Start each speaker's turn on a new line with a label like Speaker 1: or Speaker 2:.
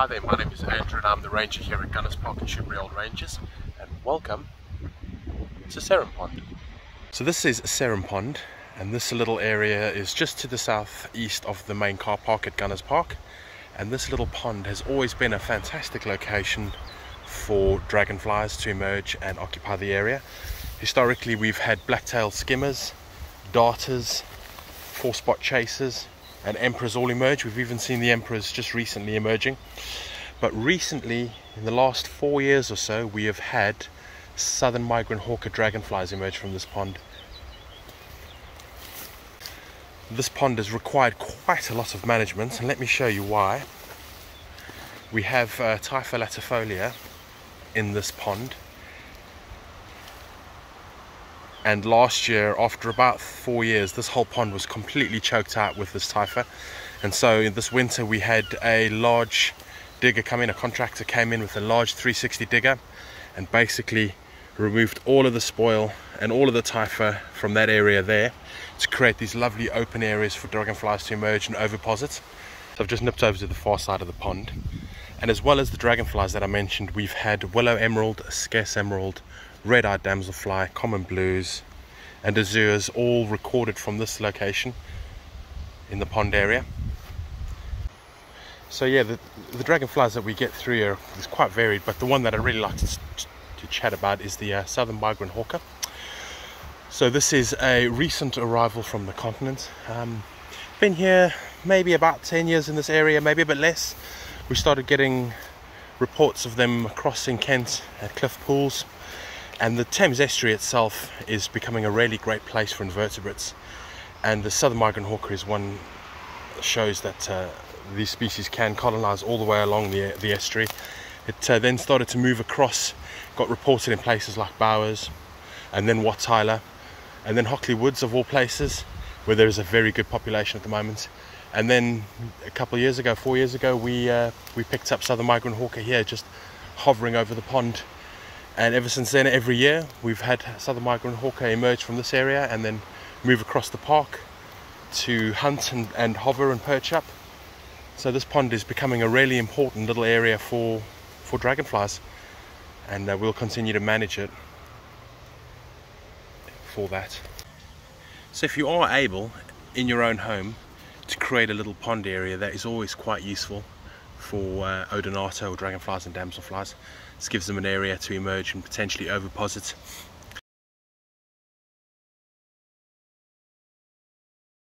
Speaker 1: Hi there, my name is Andrew and I'm the ranger here at Gunners Park and Shoebury Old Ranges and welcome to Serum Pond. So this is Serum Pond and this little area is just to the southeast of the main car park at Gunners Park and this little pond has always been a fantastic location for dragonflies to emerge and occupy the area. Historically we've had black-tailed skimmers, darters, four-spot chasers and emperors all emerge. We've even seen the emperors just recently emerging. But recently, in the last four years or so, we have had southern migrant hawker dragonflies emerge from this pond. This pond has required quite a lot of management, and let me show you why. We have uh, Typha latifolia in this pond, and last year after about four years this whole pond was completely choked out with this typha and so this winter we had a large digger come in a contractor came in with a large 360 digger and basically removed all of the spoil and all of the typha from that area there to create these lovely open areas for dragonflies to emerge and oviposit so I've just nipped over to the far side of the pond. And as well as the dragonflies that I mentioned we've had willow emerald, scarce emerald, red-eyed damselfly, common blues and azures all recorded from this location in the pond area. So yeah, the, the dragonflies that we get through here is quite varied, but the one that I really like to, to chat about is the uh, southern migrant hawker. So this is a recent arrival from the continent. Um, been here maybe about 10 years in this area, maybe a bit less. We started getting reports of them crossing Kent at Cliffe Pools and the Thames estuary itself is becoming a really great place for invertebrates. And the southern migrant hawker is one shows that uh, these species can colonize all the way along the, the estuary. It uh, then started to move across, got reported in places like Bowers, and then Wat Tyler, and then Hockley Woods of all places, where there is a very good population at the moment. And then a couple of years ago, four years ago, we uh, we picked up southern migrant hawker here, just hovering over the pond and ever since then every year we've had southern migrant hawker emerge from this area and then move across the park to hunt and, and hover and perch up. So this pond is becoming a really important little area for for dragonflies and uh, we'll continue to manage it for that. So if you are able in your own home to create a little pond area that is always quite useful for uh, odonata or dragonflies and damselflies. This gives them an area to emerge and potentially oviposit